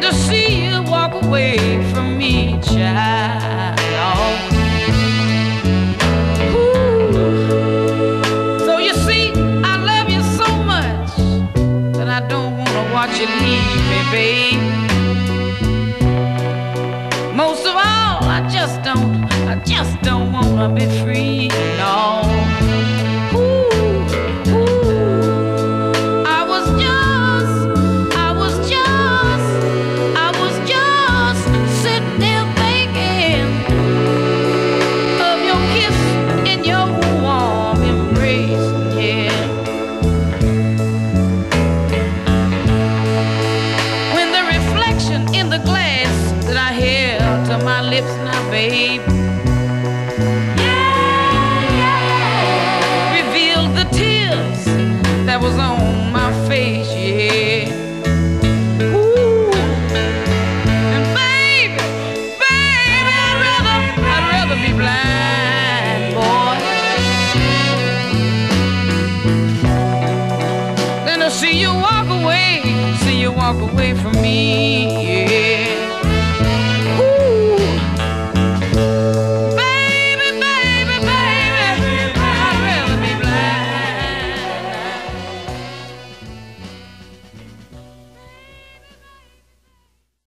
happened to see you walk away from me, child. Ooh. So you see, I love you so much that I don't wanna watch you leave me, babe. Most of all, I just don't, I just don't wanna be free, no. lips now, babe. Yeah. Revealed the tears that was on my face, yeah. Ooh. And baby, baby, I'd rather, I'd rather be blind, boy, than to see you walk away, see you walk away from me, yeah.